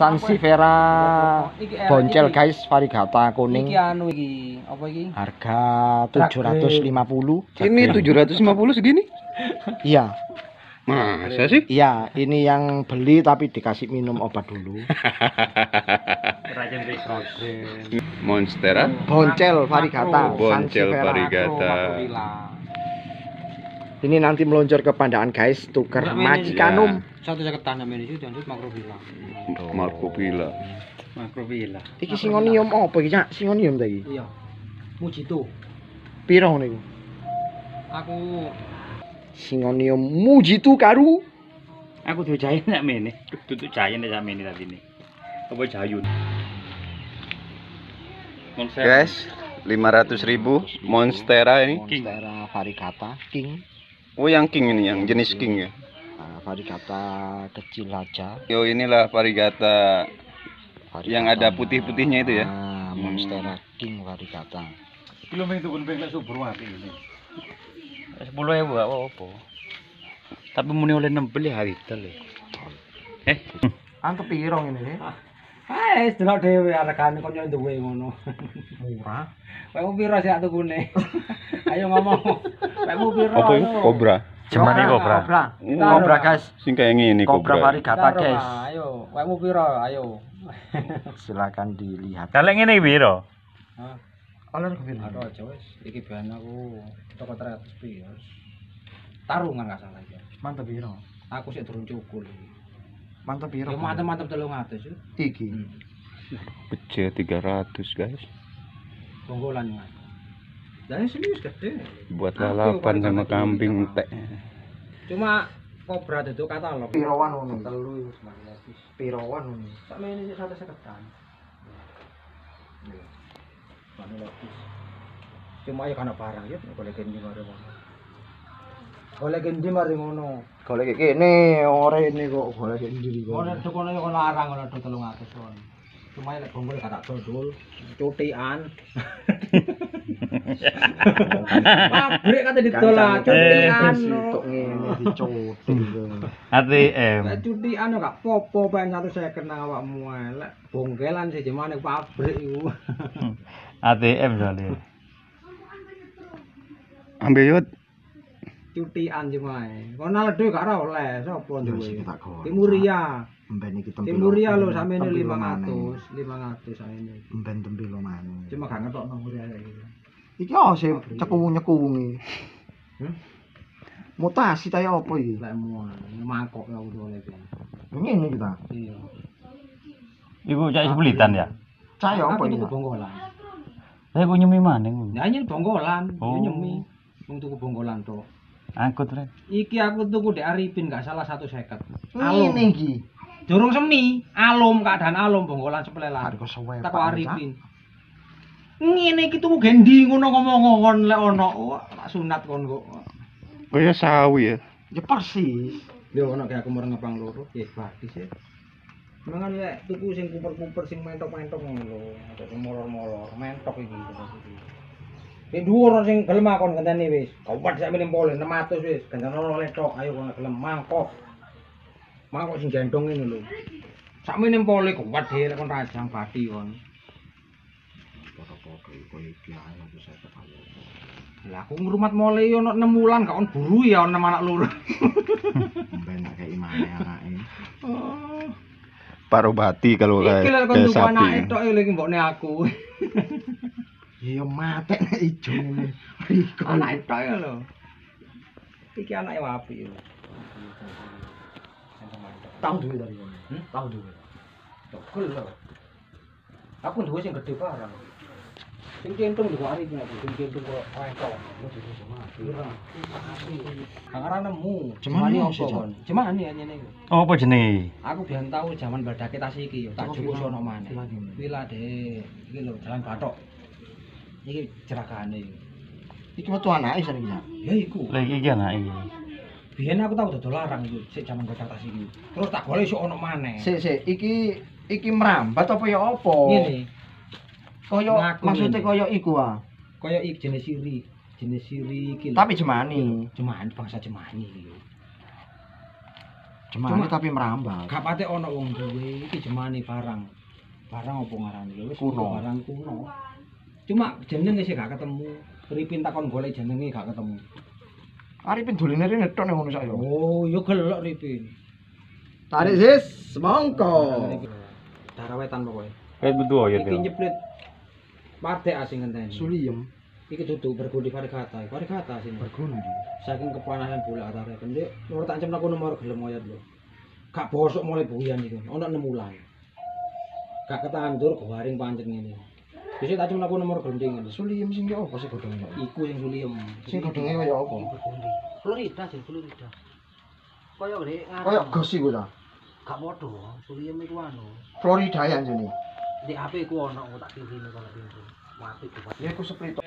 Sansevieria Iki boncel iki. guys varigata Iki kuning anu iki, apa iki? harga Drag 750 Ini 750 segini? iya Masa sih? iya ini yang beli tapi dikasih minum obat dulu Monstera. boncel varigata Boncel varigata. Ini nanti meluncur ke pandaan guys tuker majikanum Satu saya ketan namanya itu itu makrofila. Marco Villa. Makrofila. iki singonium apa iki Cak? singonium ta iki Iya. Mujito. piro niku Aku singonium mujitu karu Aku tuh jayan nek mene. Tutuk jayan nek mene tadi ini. Apa jayun? Monster. Guys, 500 ribu Monstera ini. monstera varigata king Oh yang king ini, yang jenis king ya. Nah, varigata kecil aja Yo inilah varigata varigata. Yang ada putih-putihnya itu ya? Nah, monstera king varigata Belum itu pun pengen subur mati ini. Sepuluh ribu gak apa-apa. Tapi muni oleh nembel ya hari tel. Eh, Antuk piro ngene iki? Wes delok dhewe regane kok nyoyo duwe ngono. Murah. Kowe piro sih tukune? Ayo ngomong. Kowe pira? Apa kobra? Cuman iki kobra. Kobra. Guys. Sing kaya ngene kobra. Kobra pari gata guys. Ayo, wekmu pira? Ayo. Silakan dilihat. Kalau ngene pira? Hah? Kalau ngene piro? Aduh, aja wes. Iki ben aku toko 300 piros. Tarungan gak salah iki. Mantep pira? Aku sik durung cukul. Iki. Mantep piro? Ya mantep-mantep 300 yo. Iki. Hmm. Kecil 300 guys. Bonggolan ya. Dan serius gede. Buat lalapan sama kata kambing dulu, entek. Cuma kobra itu katalog. Pirowan ngono. Telu semangat. Pirowan ngono. Sak mene sik satu seketan. Mana logis. Cuma ya kana barang ya golek endi mari ngono. Golek endi mari ngono. Golek kene ora ini kok golek ndi kok. Ora tukono ya kono arang ora 300 won. Cuma lek bonggol gak tak dodol, cutian. Pabrik kate didol lah, cutian. Tok ngene dicoting. ATM. Lek cutian gak popo satu saya kena awakmu ae. Lek bongkelan sih jemane pabrik iku. ATM soalnya. Ambil yut. Cutian jemae. Kono ledo gak ora oleh, sapa duwe? Timuria. Mben iki tempil. Timuria lho sampeyan Tempil 500, 500 sampeyan. Mben tempil maneh. Cuma gak ngetok Timuria iki. Iki oh sih cekung-nyekung iki. Hmm? Mutasi ta ya apa iki? Lek muan, mangkok ya udah oleh iki. Ngene kita. Iya. Iku cak sebulitan ya. Cah ya apa Aku iki? tuku bonggolan. Saya ku nyemi maning. Ya nyen bonggolan, Oh. yo nyemi. Wong tuku bonggolan tok. Angkut rek. Iki aku tuku di Arifin gak salah satu seket. Ngene iki. Durung semi, alum keadaan alum bonggolan sepelelan. Harga sewe. Tak kok Arifin. Ngene iki tuku gendi ngono ngomong-ngomong lek ono Wah, tak sunat kon kok. Kayak sawi ya. Ya persis. Yo ono kayak aku mereng ngepang loro, ya bagus ya. Mangan lek tuku sing kuper-kuper sing mentok-mentok ngono lho, ada sing molor-molor, mentok iki. Nek dhuwur sing gelem akon genteni wis. Kuwat sak meneh pole 600 wis, ganten ono letok, ayo kok gelem mangkok. Mangkok sing gendong ngene lho. Sak meneh pole kuwat dhewe lek kon rajang bati kon. Foto-foto iku iki ae aku saya tahu. Lah aku ngrumat mole yo ono 6 wulan gak on buru ya ono anak loro. Mben tak kei maneh anake. Oh. Paruh bati kalau kayak, Iki lek kon tuku anake tok lek mbokne aku. Ya mate nek ijo ngene. Iku Anake tok ya lho. Iki anake wapi tahu duwe dari kono. Hmm? Tahu duwe. Togel lho. Aku duwe sing gede barang. Sing kentung duwe ari iki aku, sing kentung kok entok. Iya. Kang ora nemu. Jemani Jemani apa, apa Cak? kon? Jemani ya nyene iku. Oh, apa jenenge? Aku biyen tahu zaman badake tas iki yo, tak villa- sono maneh. Villa de iki lho, Jalan Batok. Iki jerakane iki. Iki metu anake sering ya. Ya iku. Lagi iki anak iki. Biyen aku tau dodol larang iku, sik jaman badake tas iki. Terus tak golek sok ono maneh. Sik sik iki iki merambat apa ya apa? Ngene, Kaya maksudnya ngene. kaya iku ah. kaya iki jenis siri, jenis siri iki. lho. Tapi jemani. Jemani bangsa Jemani iki. Cuma- tapi merambah. Gak pate ono wong duwe iki jemane barang. Barang apa ngarani? Wis Kuno. barang kuno. Cuma jenenge sih gak ketemu. Ripin takon golek jenenge gak ketemu. Arifin doline rene tok ning ngono saya. Oh, yo gelok Ripin. Tarik sis, semongko. Darah wetan pokoknya. Kayak betul ya Iki nyeplit Pate asing ngenteni. Suliem. Iki dudu bergudi varigata. Varigata sing Bergundi. saking kepanasan bola atare pendek nomor tak cem aku nomor gelem oyot lho. Gak bosok mulai buyan iku. Ono 6 wulan. Gak ketandur garing pancet ngene. Bisa tak cem aku nomor gending ngene. Suliem sing yo apa sih godhongnya? Iku sing suliem. Sing godhonge kaya apa? Florida sih Florida. Kaya gede Kaya gos iku ta. gak podo. Suliem iku anu. Florida ya jene. Di HP ku ono aku tak kirim kalau pintu. Mati ku. Ya iku seprito.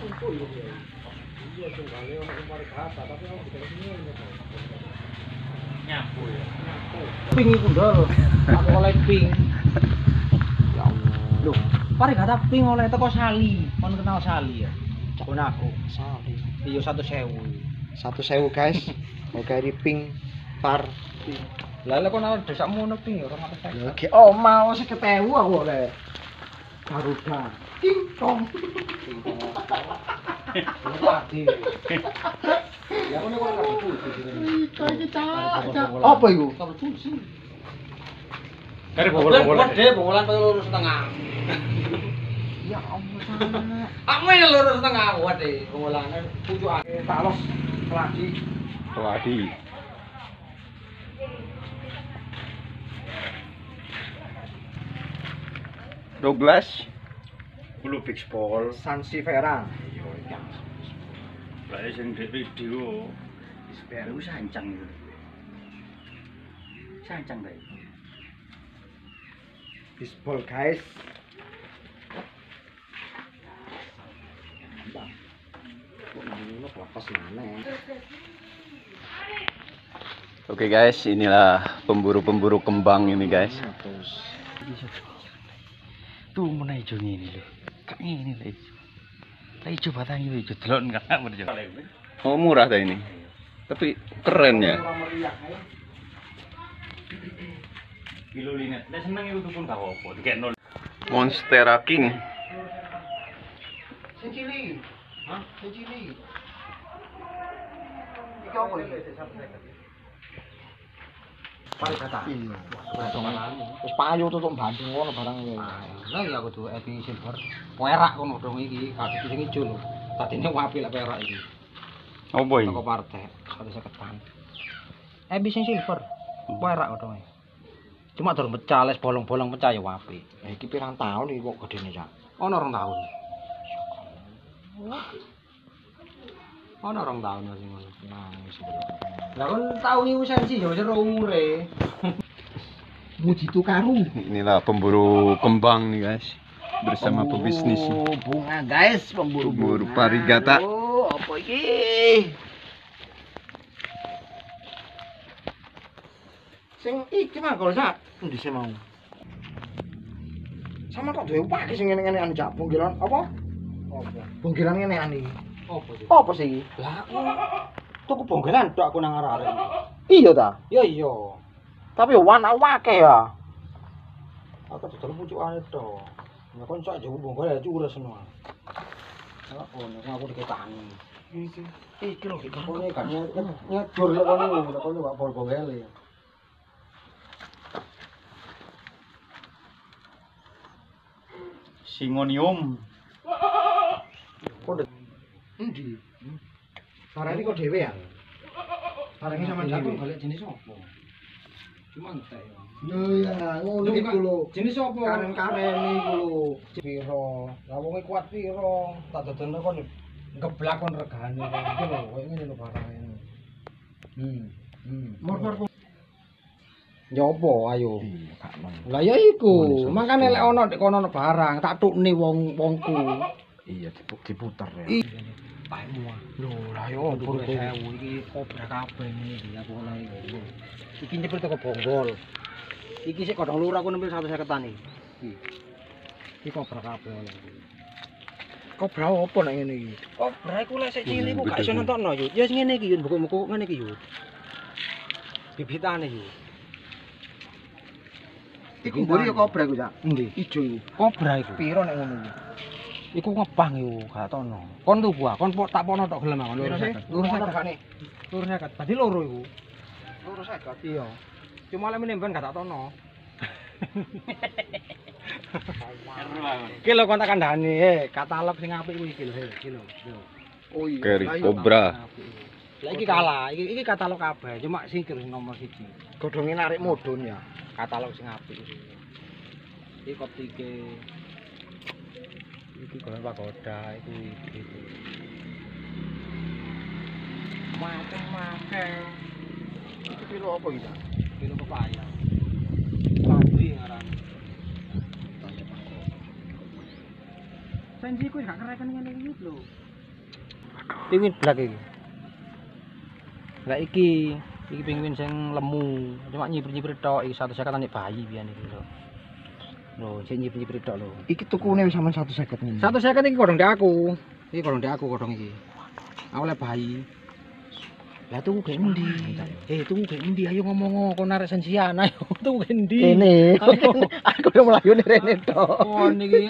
Sumpul lho ya. Iya tunggale ono sing varigata tapi aku tidak ngene kok. Nyapu ya. ping iku ndol. Aku oleh ping. Loh, varigata ping oleh teko Sali. Kon kenal Sali ya? Kon aku. Sali. Iya 1000. Satu sewu guys. Oke ping par. Lah lek kon ana desakmu ono ping ya ora ngates saya. Oke, oh mau sih ketewu aku oleh. Garuda. Ting tong. Ya ora. Apa iku? Sih. Kare bobol-bobolan. Gede bobolan lurus setengah. Ya Allah. Aku yang lurus setengah wae bobolan pucukake tak los keladi. Wadi. Douglas. Kulo fix ball. Sansevera. Lah sing di video. Seberu sancang. Sancang deh. Bisbol guys. Oke guys, inilah pemburu-pemburu kembang ini guys. Tuh mana hijau ini lho. Kak ini lah hijau. Lah hijau batang itu hijau telon kan berjo. Oh murah dah ini. Tapi keren ya. Kilo linet. Lah seneng itu pun gak apa-apa. Dikek nol. Monstera King. Sing cilik. Hah? Sing cilik. Iki apa iki? Varigata. Iya. Wis payu tutuk Bandung ngono barang. Lah ya aku tuh Epi Silver. Perak kono dong iki, kaki sing ijo lho. Tadine wapi lek perak iki. Apa ini? Toko partai. Epi sing silver. Perak dong. Cuma durung pecah, les bolong-bolong pecah ya wapi. Ya iki pirang tahun iki kok gedene ya. Ono rong tahun. Ono rong tahun sing ngono. Nangis. Lah kon tau iki wis sensi ya wis ora umure. Muji tukaru. Inilah pemburu kembang nih guys. Bersama pebisnis. Pemburu bunga guys, pemburu Pemburu bunga. parigata. Oh, apa iki? Sing iki mah kalau sak endi sih mau? Sama kok duwe pake sing ngene-ngene anu cak bongkilan apa? Apa? Bongkilan ngene ani. Apa sih? Apa sih? Lah aku tuku bonggelan tok aku nang arek. Iya ta. Ya iya. Tapi warna wake ya. Aku dodol pucukane tok. Ya kon sak jauh bongkol ya cures semua. Lah ono aku diketani. Iki. Iki lho iki. Pokoknya gak nyedur lek kono lek kono gak Singonium. Kode Endi? Barang iki kok dhewe ya? Sama Aku dhewe. golek jenis apa? Cuma entek ya. Yo ya, ngono iku lho. Jenis apa? Karen-karen iku lho. piro. Lah wong kuat piro? Tak dodono kon geblak kon regane. Iki lho, koyo ngene lho barangnya. Hmm. Hmm. Mor-mor Ya apa ayo? Lah ya iku, makane lek ana nek kono ana barang tak tukne wong wongku. Iya, dipu- diputer ya. Pakmu. Lho, lah yo Dhuwur sewu iki obrak kabeh iki aku oleh iki. Iki nyepir teko bonggol. Iki sik kodong lurah aku nempel 150 an iki. Iki. Iki obrak kabeh oleh. Kobra apa nek ngene iki? Kobra iku lek sik cilik ku gak iso nentokno yo. Ya ngene iki yo, mbukuk-mbukuk ngene iki yo. Bibitane yo. Iku mburi ya kobra iku, Cak. Endi? Ijo iku. Kobra iku. Piro nek ngono iki? Iku ngepang yo, gak tono. Kon tuku kon tak pono tok gelem kon loro Piro sih? seket. Loro seket. gane. Loro iku. Loro seket. Iya. Cuma lek menimban gak tak tono. Iki lho kon tak kandhani, eh, katalog sing apik kuwi iki lho, iki lho. Oh iya. Keri Lah iya. kobra. Lah iki kalah, iki iki katalog kabeh, cuma singkir sing nomor 1. Godhonge narik mudhun ya. Katalog sing apik iki. Iki koptike. Iki kono pagoda, iki iki. Macem-macem. Iki piro apa iki? Kilo pepaya. Pabri ngaran. Senji kuwi gak kereken ngene iki lho. Pinguin blak iki. Lah iki, iki pinguin sing lemu, cuma nyipir-nyipir tok iki satu sekat nek bayi biyen iki lho. Lho, sing nyipir-nyipir tok lho. Iki tukune wis sampean 150 nih. Satu sekat iki kodong di aku. Iki kodong di aku kodong iki. Aku oleh bayi. Lah tuku gek endi? Eh, tuku gek endi? Ayo ngomong kok narik sensian ayo. Tuku gek endi? Kene. Aku melayu nih rene tok. Oh niki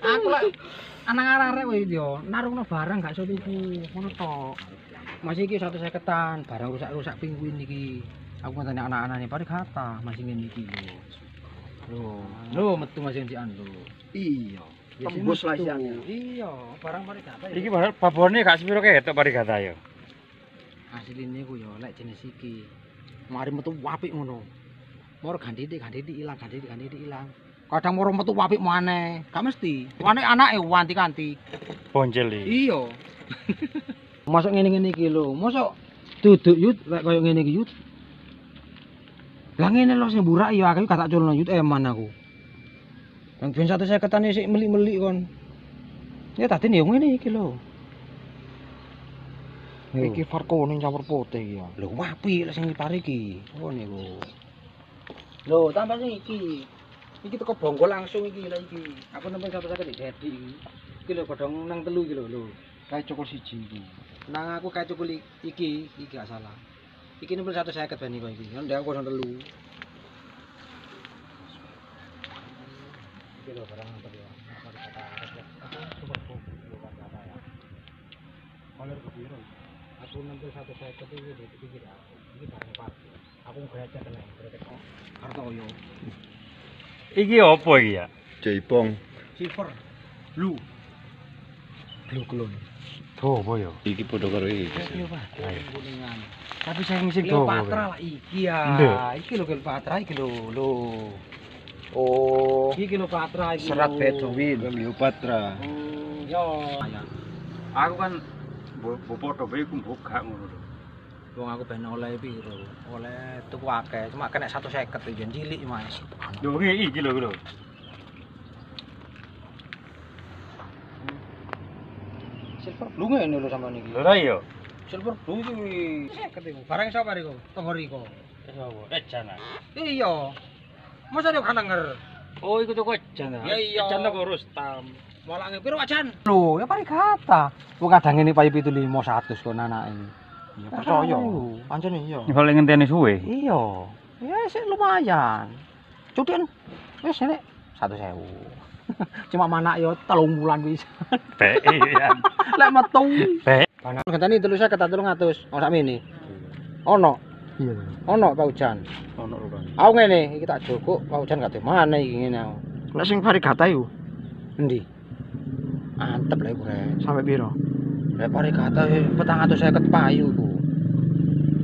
aku lek anak arek kowe yo narungno barang gak iso tuku ngono tok. Masih iki satu seketan barang rusak-rusak pinguin iki. Aku ngenteni anak-anak nih pari kata masih ngene iki lho. Lho, lho metu masih njian lho. Iya. Ya, Tembus lah. Iya, barang pari kata. Iki padahal babone gak sepiro ketok parigata ya. asline ku yo lek jenis iki. Mari metu apik ngono. Moro ganti dik, ganti ilang, ganti dik, ganti ilang. Kadang moro metu apik maneh. Gak mesti. Wane anake wanti-kanti. Boncel iki. Iya. Masuk ngene-ngene iki lho. Mosok duduk yut lek koyo ngene iki yut. Lah ngene lho sing burak ya aku gak tak culno yut eman aku. Yang ben satu seketan sik melik-melik kon. Ya tadi nih ngene iki lho. Iki Farcone campur putih iki ya. Lho apik lek sing dipari iki. Oh niku. Lho tambah sing iki. Iki teko bonggol langsung iki lha iki. Aku nembe satu seket iki jadi iki. Iki lho godhong nang telu iki lho lho. Kayak cokol siji iki. Nang aku kayak cukul i- iki, iki gak salah. Iki nempel satu seket bani kok iki. Kan aku kosong telu. Iki ya. Apa kan ya. Kolor. Aku iki ya? Jaipong. Silver. Blue. Blue clone. Tuh apa ya? Iki padha karo iki. Kuningan. Tapi sing sing. Cleopatra lah iki ya. Iki lho Cleopatra iki lho. Lho. Oh. Iki Cleopatra iki. Serat. Beethoven. Cleopatra. Hmm, Yo. Aku kan mbok padha bae ku mbok gak ngono lho. Wong aku ben oleh piro? Oleh tuku akeh, cuma kena 150 iki jen cilik Mas. Lho iki iki lho lho. Ngene lho sampean iki. Lho ra iya. Silver blue iki 50 iku. Barang sapa iku? Tenggor iku. Ejan. Iya. Masa dia kan denger? Oh, iku toko ejan ta? Ya iya. Ejan toko Rustam. Malah nge piro ajan? Lho, ya pari kata. Wong kadang ngene payu 7500 kon anake. Ya percaya. Pancen iya. Kalau ngenteni suwe. Iya. Ya sih lumayan. Cutian. Wis nek 1000. Cuma mana yo telung bulan bisa. Be iya. Lek metu. Be. Panas ngenteni 350 ta 300. Oh sakmene. Ono. Iya. Ono Pak Ujan. Ono rupane. Aku ngene iki tak joko Pak Ujan gak mana iki ngene aku. Lah sing varigata iku Endi? Antep lah iku rek. sampai piro? Lek atau saya payu ku.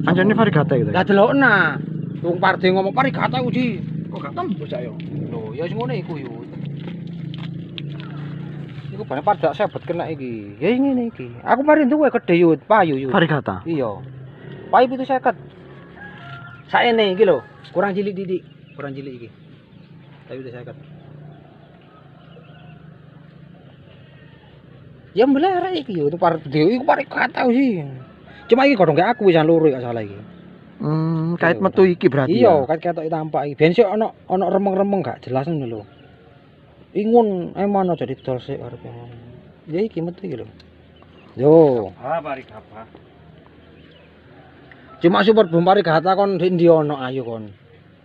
Pancen varigata gitu. Lah delokna. Wong parde ngomong parigata ku Ji. kok gak tembus Cak yo. Lho, ya sing ngene iku yo. Iku bane pardak sebet kena iki. Ya ngene iki. Aku mari duwe gede yo payu yo. Varigata. Iya. Payu itu seket. Saene iki lho, kurang cilik didik, kurang cilik iki. Payu itu seket. Ya mbelerek iki yo, itu par dewe iku pare kata sih. Cuma iki godhong kayak aku wis loro gak salah iki. Hmm, kait metu iki berarti. Iya, ya? kan ketok tampak iki. Ben sik ana ana remeng-remeng gak jelas ngono lho. Ingun emang aja didol sik karepe ngono. Ya iki metu iki lho. Yo, Ah, mari kapal. cuma super boom parigata kon di ndi ono ayo kon.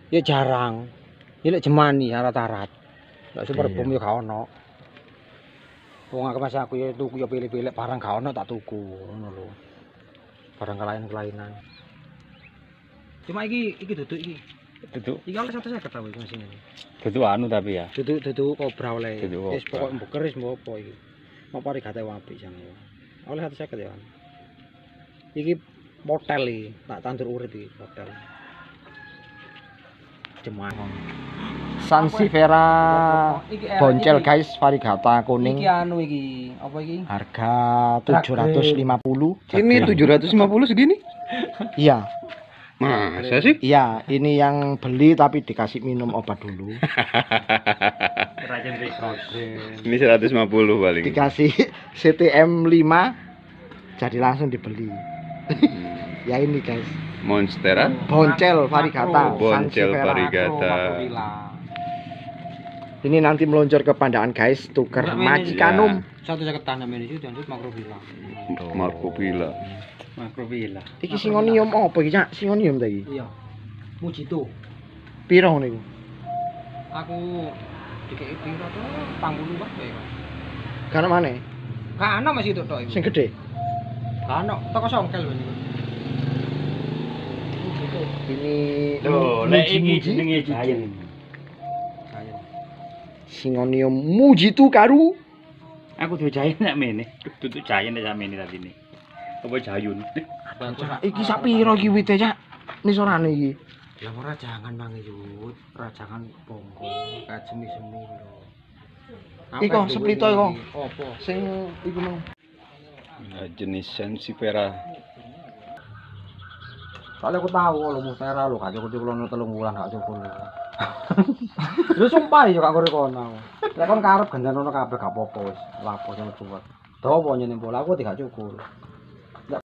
Ya jarang. Ya jemani arat-arat. Lek super Iya. boom ya gak ono. Wong aku masih aku ya tuku ya pilih-pilih barang gak ono tak tuku ngono lho. Barang kelainan-kelainan. Cuma iki iki duduk iki. Duduk, Iki oleh satu saya ketahui iki mesin ini. duduk anu tapi ya. Duduk duduk kobra oleh. Duduk Wis kobra. pokok mbuker wis mbok apa iki. Mau parigata wae apik jane. Oleh satu saya ya. Iki motel iki, tak tandur urip iki motel. Jemaah. Iki eh, boncel iki- guys varigata Iki kuning anu iki, apa iki? harga Drag 750 Ini 750 segini? iya Masa sih? iya ini yang beli tapi dikasih minum obat dulu. Ini 150 paling. dikasih CTM 5 jadi langsung dibeli ya ini guys Monstera. boncel varigata Boncel varigata. Ini nanti meluncur ke Pandaan guys tuker majikanum Satu saya tanam ini itu lanjut makrofila. Marco Pila. Makrovilla. iki singonium apa iki Cak? singonium ta iki Iya. Mujito. piro niku Aku dikei piro to? 40 watt ya. kan mana Gak ana masih itu tok sing iku. gede Gak ana, toko songkel lho ini lek iki muji-muji. jenenge Giant. Saya. singonium mujitu karu Aku duwe Giant nek mene. Duduk Giant nek samene tadi ini. Apa Jayun? Iki sak piro iki wite cak nisorane iki Lah ora jangan mangi yut, ora jangan pongko, kayak semi-semi lho. Iko, seplito iko. Apa? sing iku mau jenis Sansevieria. Soalnya aku tahu kalau mustera lo gak cukup cukup telung bulan gak cukup. Lu sumpah ya gak ngori kono. Lah kon karep gandan ono kabeh gak apa-apa wis. Lapo sing cukup. Dawa nyene bola aku tidak cukup.